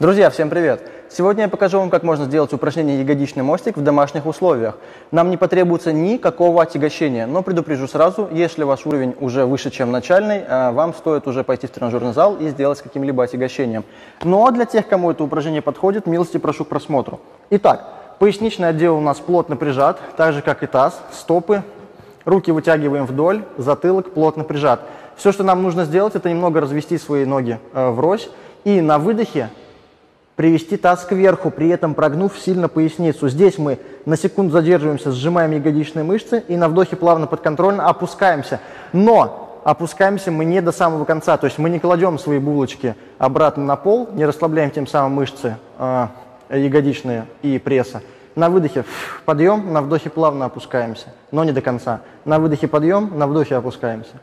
Друзья, всем привет! Сегодня я покажу вам, как можно сделать упражнение ягодичный мостик в домашних условиях. Нам не потребуется никакого отягощения, но предупрежу сразу, если ваш уровень уже выше, чем начальный, а, вам стоит уже пойти в тренажерный зал и сделать каким-либо отягощением. Но для тех, кому это упражнение подходит, милости прошу к просмотру. Итак, поясничный отдел у нас плотно прижат, так же как и таз, стопы, руки вытягиваем вдоль, затылок плотно прижат. Все, что нам нужно сделать, это немного развести свои ноги э, врозь и на выдохе привести таз кверху, при этом прогнув сильно поясницу. Здесь мы на секунду задерживаемся, сжимаем ягодичные мышцы и на вдохе плавно подконтрольно опускаемся. Но опускаемся мы не до самого конца, то есть мы не кладем свои булочки обратно на пол, не расслабляем тем самым мышцы э, ягодичные и пресса. На выдохе подъем, на вдохе плавно опускаемся, но не до конца. На выдохе подъем, на вдохе опускаемся.